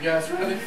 You guys ready?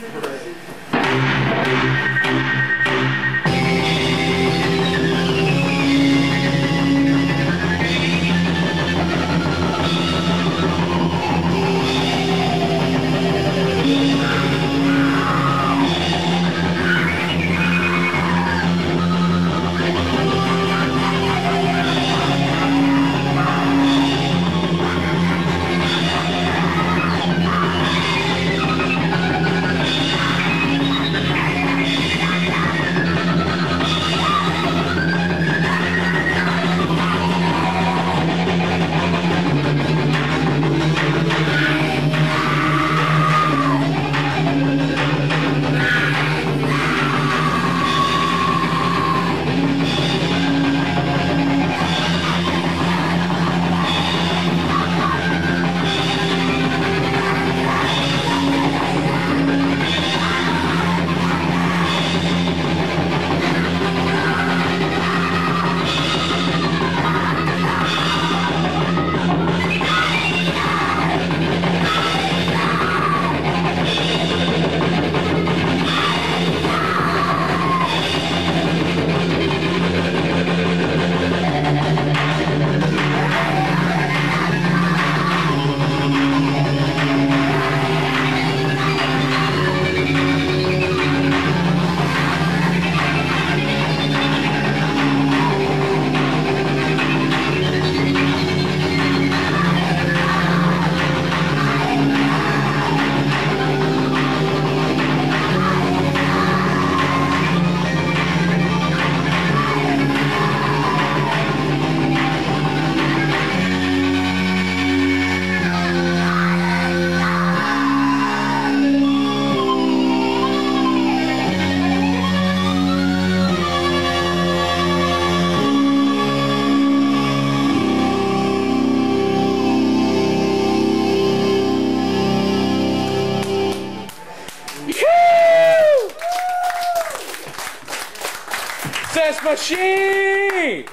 Sex Machine!